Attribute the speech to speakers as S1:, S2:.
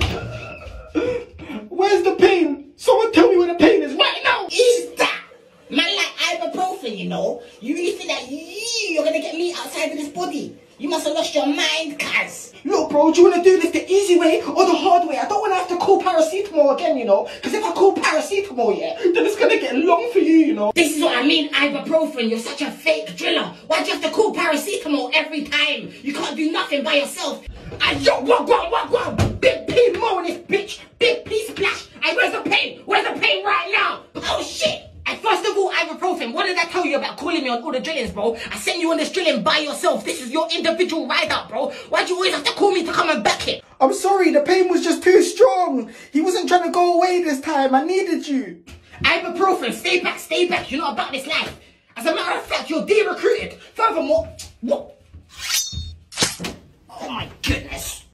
S1: Where's the pain? Someone tell me where the pain is right now.
S2: Is that? Man, like ibuprofen, you know? You really think that you, you're gonna get me outside of this body? You must have lost your mind, cuz.
S1: Look, bro, do you want to do this the easy way or the hard way? I don't want to have to call paracetamol again, you know? Because if I call paracetamol, yeah, then it's going to get long for you, you know?
S2: This is what I mean, ibuprofen. You're such a fake driller. Why'd you have to call paracetamol every time? You can't do nothing by yourself. I yo, what, what, what, what? Ibuprofen, what did I tell you about calling me on all the drillings, bro? I sent you on this drilling by yourself. This is your individual ride-out, bro. Why'd you always have to call me to come and back it?
S1: I'm sorry, the pain was just too strong. He wasn't trying to go away this time. I needed you.
S2: Ibuprofen, stay back, stay back. You're not about this life. As a matter of fact, you're de-recruited. Furthermore, what? Oh my goodness.